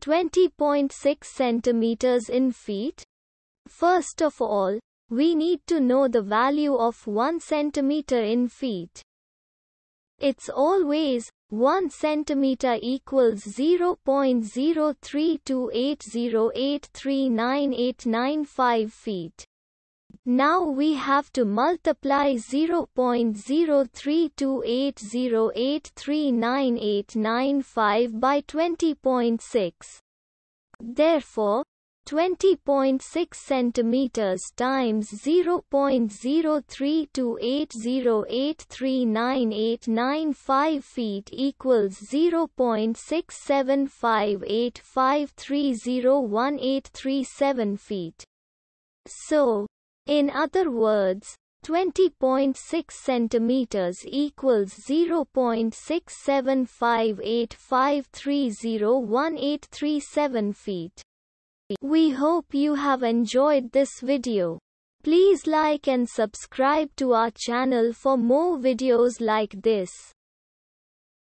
20.6 centimeters in feet? First of all, we need to know the value of 1 centimeter in feet. It's always 1 centimeter equals 0.03280839895 feet. Now we have to multiply 0.03280839895 by 20.6. Therefore, 20.6 centimeters times 0.03280839895 feet equals 0.67585301837 feet. So, in other words, 20.6 centimeters equals 0.67585301837 feet. We hope you have enjoyed this video. Please like and subscribe to our channel for more videos like this.